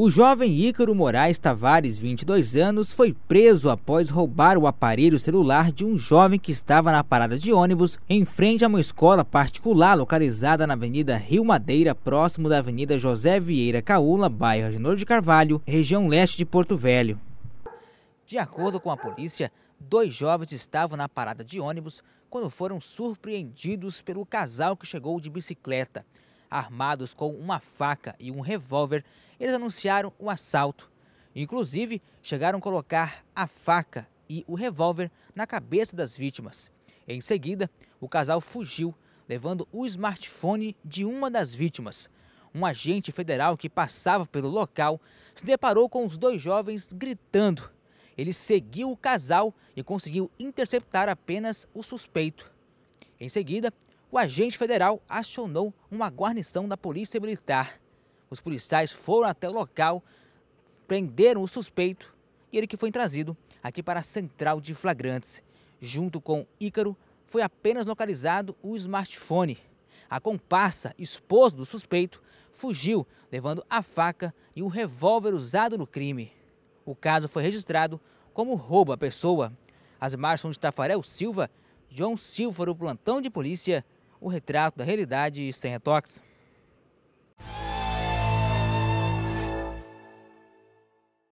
O jovem Ícaro Moraes Tavares, 22 anos, foi preso após roubar o aparelho celular de um jovem que estava na parada de ônibus em frente a uma escola particular localizada na Avenida Rio Madeira, próximo da Avenida José Vieira Caúla, bairro Agenor de Carvalho, região leste de Porto Velho. De acordo com a polícia, dois jovens estavam na parada de ônibus quando foram surpreendidos pelo casal que chegou de bicicleta. Armados com uma faca e um revólver, eles anunciaram o assalto. Inclusive, chegaram a colocar a faca e o revólver na cabeça das vítimas. Em seguida, o casal fugiu, levando o smartphone de uma das vítimas. Um agente federal que passava pelo local se deparou com os dois jovens gritando. Ele seguiu o casal e conseguiu interceptar apenas o suspeito. Em seguida, o agente federal acionou uma guarnição da Polícia Militar. Os policiais foram até o local, prenderam o suspeito e ele que foi trazido aqui para a central de flagrantes. Junto com Ícaro, foi apenas localizado o smartphone. A comparsa, esposa do suspeito, fugiu, levando a faca e o revólver usado no crime. O caso foi registrado como roubo à pessoa. As são de Tafarel Silva, João Silva, o plantão de polícia, o retrato da realidade sem retoques.